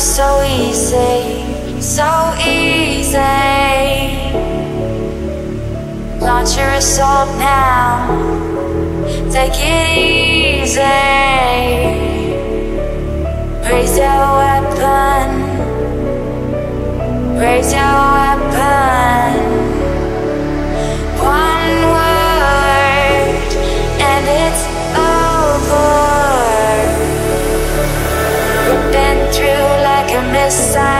so easy, so easy. Launch your assault now. Take it easy. Raise your side.